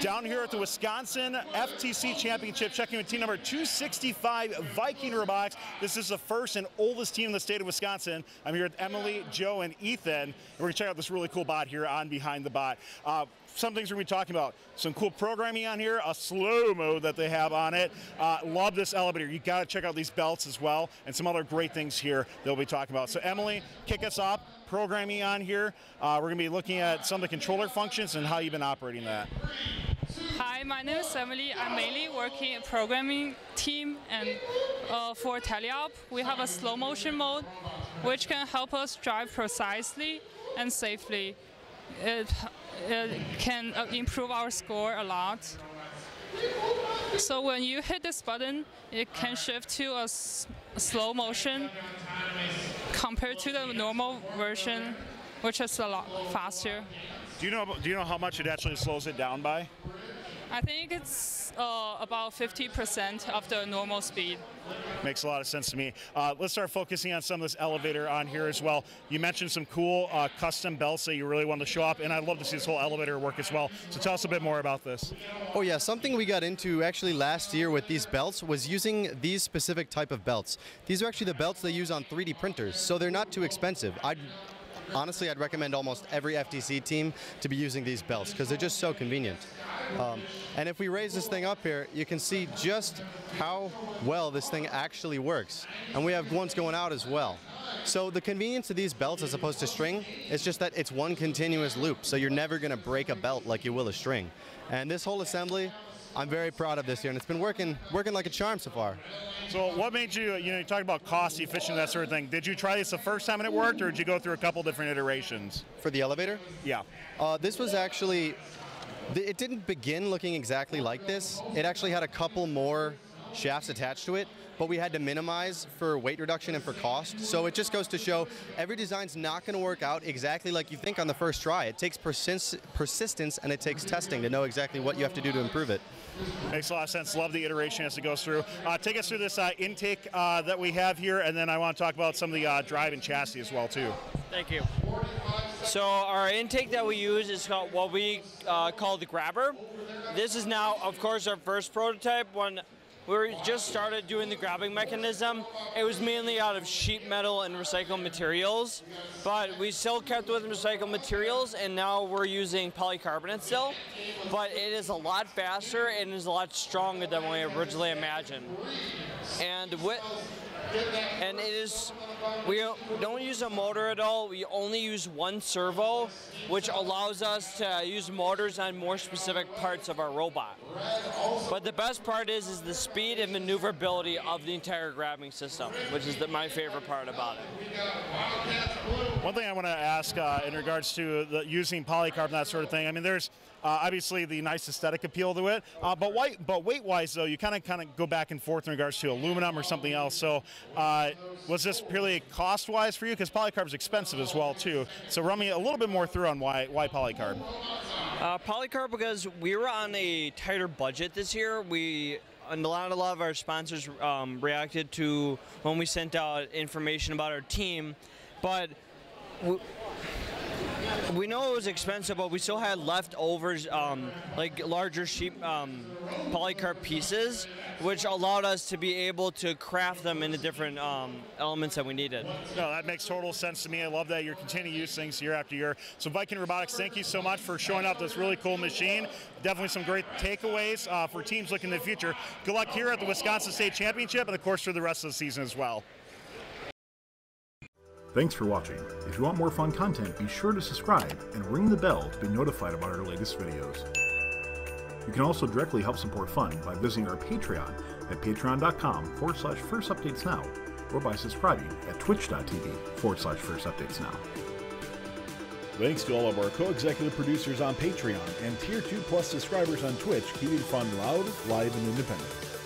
Down here at the Wisconsin FTC Championship, checking with team number 265, Viking Robotics. This is the first and oldest team in the state of Wisconsin. I'm here with Emily, Joe, and Ethan. And we're going to check out this really cool bot here on Behind the Bot. Uh, some things we're going to be talking about. Some cool programming on here, a slow mode that they have on it. Uh, love this elevator. You got to check out these belts as well, and some other great things here they'll be talking about. So Emily, kick us off. Programming on here. Uh, we're going to be looking at some of the controller functions and how you've been operating that. Hi, my name is Emily. I'm mainly working in programming team and uh, for teleop, we have a slow motion mode which can help us drive precisely and safely. It, it can uh, improve our score a lot. So when you hit this button, it can shift to a slow motion compared to the normal version, which is a lot faster. Do you know? Do you know how much it actually slows it down by? I think it's uh, about 50% of the normal speed. Makes a lot of sense to me. Uh, let's start focusing on some of this elevator on here as well. You mentioned some cool uh, custom belts that you really wanted to show up, and I'd love to see this whole elevator work as well. So tell us a bit more about this. Oh yeah, something we got into actually last year with these belts was using these specific type of belts. These are actually the belts they use on 3D printers, so they're not too expensive. I'd honestly, I'd recommend almost every FTC team to be using these belts because they're just so convenient. Um, and if we raise this thing up here, you can see just how well this thing actually works. And we have ones going out as well. So the convenience of these belts as opposed to string is just that it's one continuous loop. So you're never going to break a belt like you will a string. And this whole assembly, I'm very proud of this year, and it's been working working like a charm so far. So, what made you, you know, you talked about cost, efficient, that sort of thing. Did you try this the first time and it worked, or did you go through a couple different iterations? For the elevator? Yeah. Uh, this was actually it didn't begin looking exactly like this. It actually had a couple more shafts attached to it, but we had to minimize for weight reduction and for cost. So it just goes to show every design's not going to work out exactly like you think on the first try. It takes persist persistence and it takes testing to know exactly what you have to do to improve it. Makes a lot of sense. Love the iteration as it goes through. Uh, take us through this uh, intake uh, that we have here, and then I want to talk about some of the uh, drive and chassis as well too. Thank you. So our intake that we use is called what we uh, call the grabber. This is now, of course, our first prototype. When we just started doing the grabbing mechanism, it was mainly out of sheet metal and recycled materials, but we still kept with recycled materials, and now we're using polycarbonate still. But it is a lot faster and is a lot stronger than we originally imagined. And with and it is we don't use a motor at all. We only use one servo, which allows us to use motors on more specific parts of our robot. But the best part is is the speed and maneuverability of the entire grabbing system, which is the, my favorite part about it. One thing I want to ask uh, in regards to the, using polycarb and that sort of thing. I mean, there's uh, obviously the nice aesthetic appeal to it, uh, but white, but weight-wise though, you kind of kind of go back and forth in regards to aluminum or something else. So uh, was this purely cost-wise for you? Because polycarb is expensive as well too. So run me a little bit more through on why why polycarb. Uh, polycarb because we were on a tighter budget this year. We and a lot, a lot of our sponsors um, reacted to when we sent out information about our team, but we know it was expensive, but we still had leftovers, um, like larger sheep um, polycarb pieces, which allowed us to be able to craft them into different um, elements that we needed. No, that makes total sense to me. I love that you're continuing to use things year after year. So Viking Robotics, thank you so much for showing up this really cool machine. Definitely some great takeaways uh, for teams looking in the future. Good luck here at the Wisconsin State Championship and of course for the rest of the season as well. Thanks for watching. If you want more fun content, be sure to subscribe and ring the bell to be notified about our latest videos. You can also directly help support Fun by visiting our Patreon at patreon.com forward slash first updates now or by subscribing at twitch.tv forward slash first updates now. Thanks to all of our co-executive producers on Patreon and Tier 2 Plus subscribers on Twitch, keeping fun loud, live, and independent.